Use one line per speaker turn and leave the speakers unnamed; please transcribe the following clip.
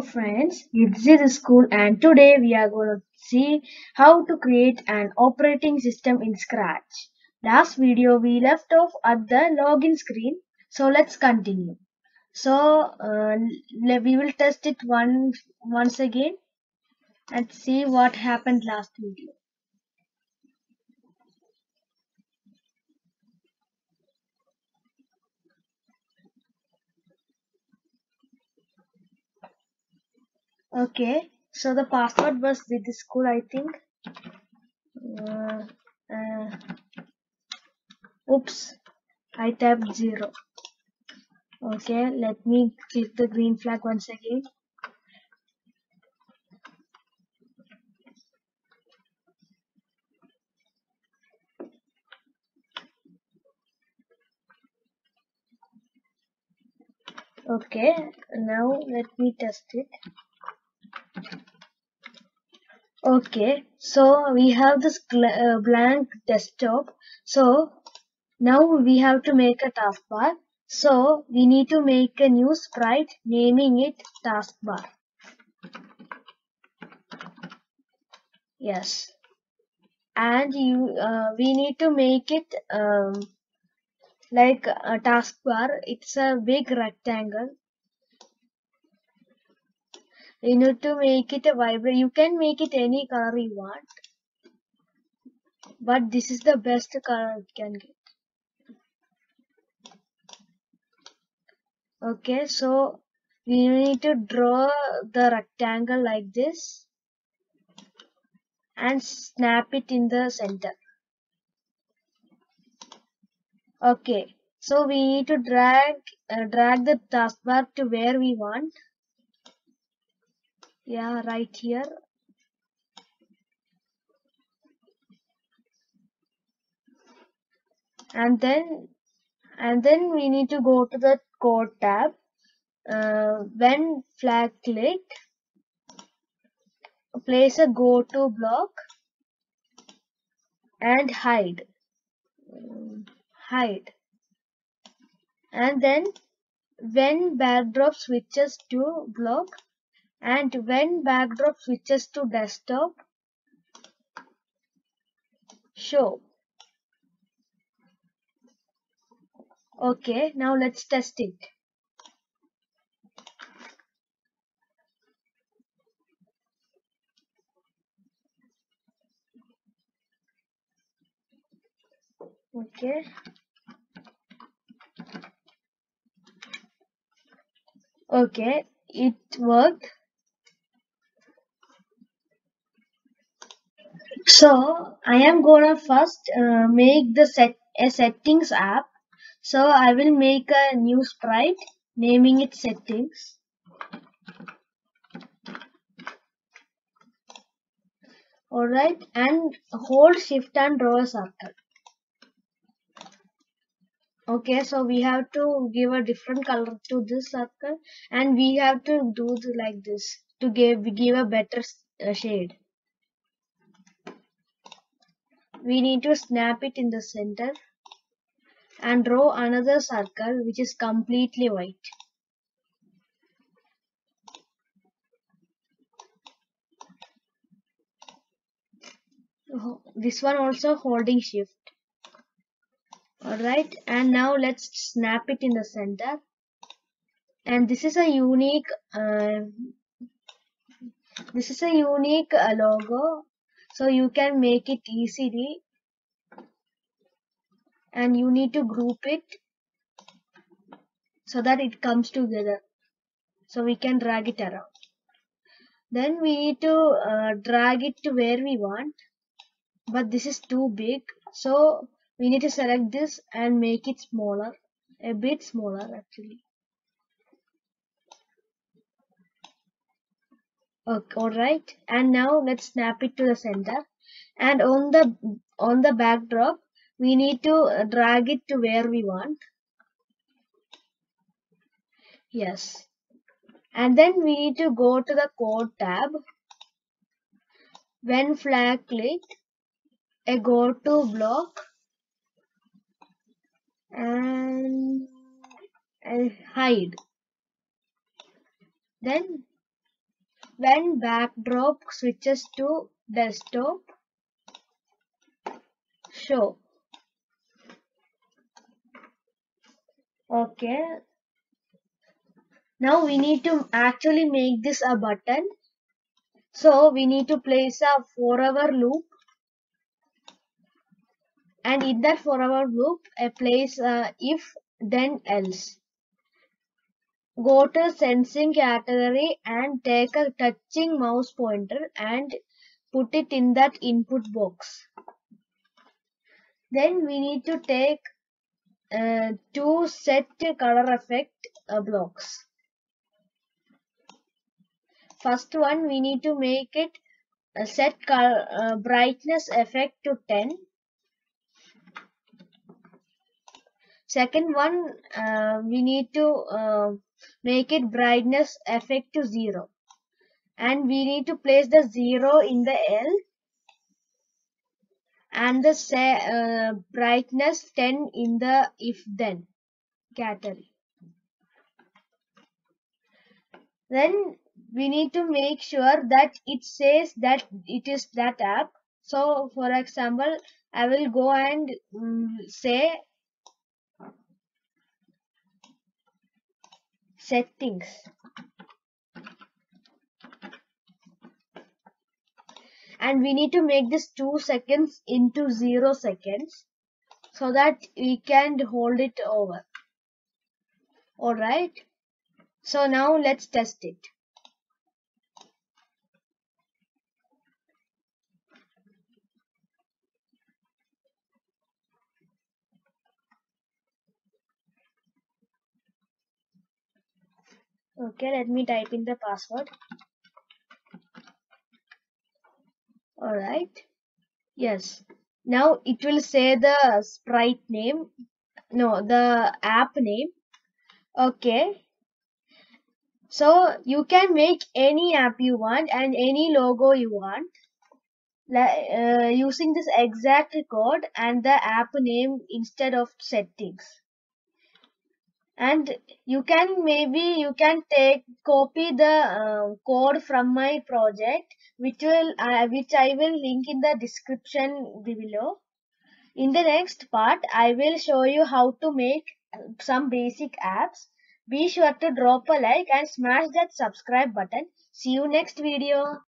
Hello friends, it's is school and today we are going to see how to create an operating system in Scratch. Last video we left off at the login screen, so let's continue. So uh, we will test it one once again and see what happened last video. Okay, so the password was with the school, I think. Uh, uh, oops, I tapped zero. Okay, let me click the green flag once again. Okay, now let me test it. Okay, so we have this uh, blank desktop. So now we have to make a taskbar. So we need to make a new sprite naming it taskbar. Yes, and you uh, we need to make it um, like a taskbar. It's a big rectangle. You need to make it a vibrant. You can make it any color you want, but this is the best color it can get. Okay, so we need to draw the rectangle like this and snap it in the center. Okay, so we need to drag uh, drag the taskbar to where we want. Yeah, right here. And then and then we need to go to the code tab. Uh, when flag click, place a go to block and hide. Hide. And then when backdrop switches to block and when backdrop switches to desktop, show. Okay, now let's test it. Okay. Okay, it worked. So I am gonna first uh, make the set a settings app. So I will make a new sprite naming it settings. Alright, and hold shift and draw a circle. Okay, so we have to give a different color to this circle and we have to do like this to give give a better uh, shade. We need to snap it in the center and draw another circle which is completely white. Oh, This one also holding shift. Alright, and now let's snap it in the center. And this is a unique, uh, this is a unique uh, logo. So you can make it easily and you need to group it so that it comes together. So we can drag it around. Then we need to uh, drag it to where we want. But this is too big. So we need to select this and make it smaller. A bit smaller actually. Okay, alright. And now let's snap it to the center. And on the on the backdrop, we need to uh, drag it to where we want. Yes. And then we need to go to the code tab. When flag click a go to block and, and hide. Then when backdrop switches to desktop show. Okay. Now we need to actually make this a button. So we need to place a forever loop. And in that forever loop I place uh, if then else go to sensing category and take a touching mouse pointer and put it in that input box. Then we need to take uh, two set color effect uh, blocks. First one we need to make it set color, uh, brightness effect to 10 second one uh, we need to uh, make it brightness effect to 0 and we need to place the 0 in the else. And the uh, brightness 10 in the if then category. Then we need to make sure that it says that it is that app so for example i will go and um, say settings. And we need to make this 2 seconds into 0 seconds so that we can hold it over. Alright so now let's test it okay let me type in the password. Alright yes. Now it will say the sprite name. No the app name. Okay. So you can make any app you want and any logo you want. Uh, using this exact code and the app name instead of settings and you can maybe you can take copy the uh, code from my project which will uh, which I will link in the description below. In the next part I will show you how to make some basic apps. Be sure to drop a like and smash that subscribe button. See you next video